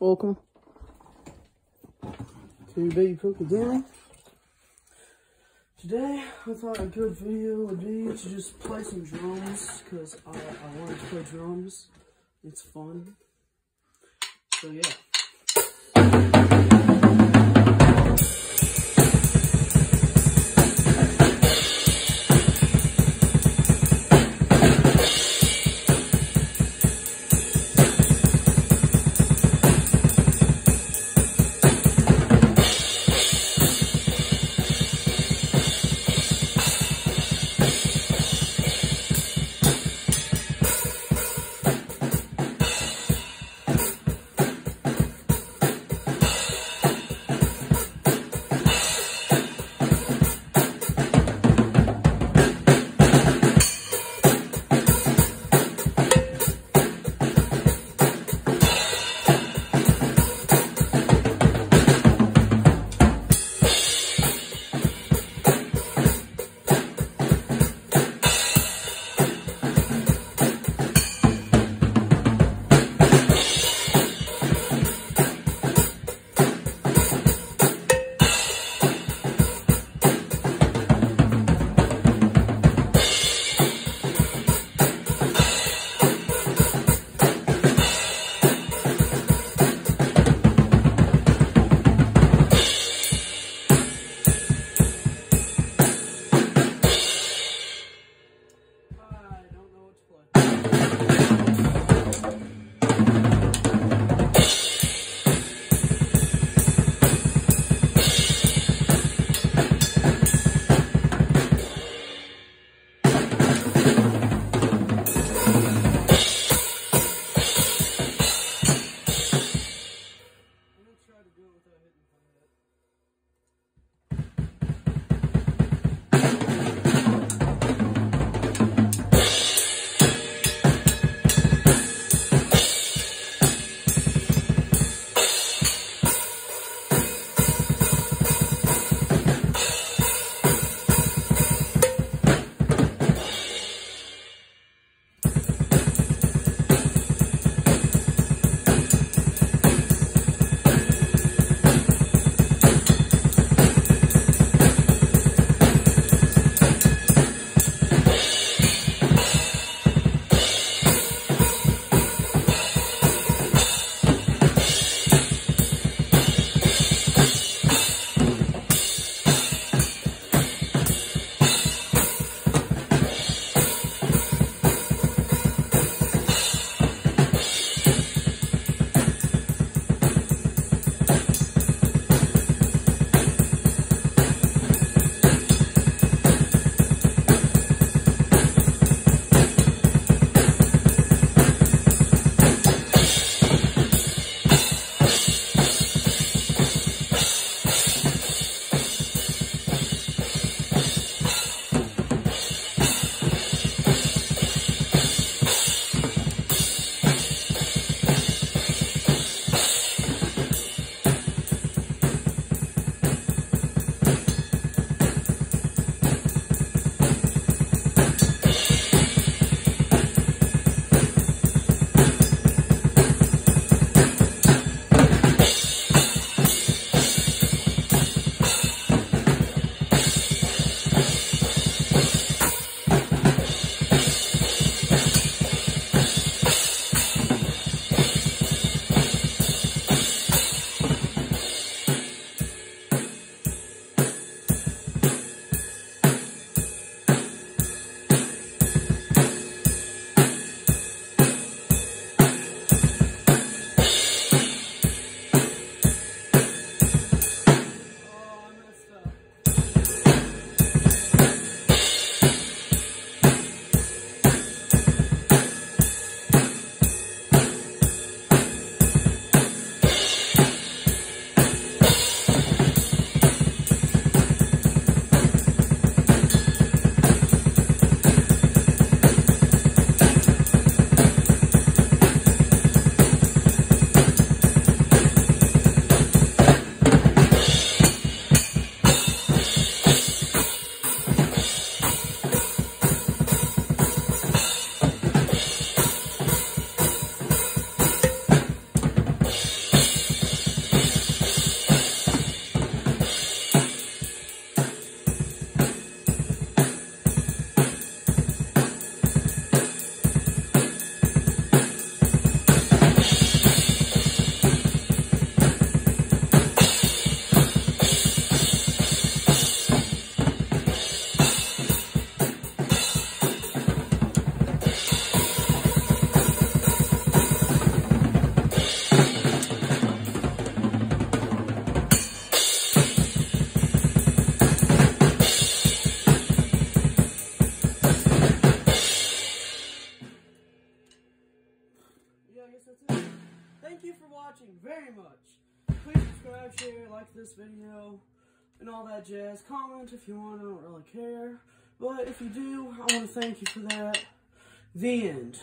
Welcome to BeyYu Poké Gaming. Today, I thought a good video would be to just play some drums, because I, I wanted to play drums. It's fun. So yeah. Watching very much. Please subscribe, share, like this video, and all that jazz. Comment if you want, I don't really care. But if you do, I want to thank you for that. The end.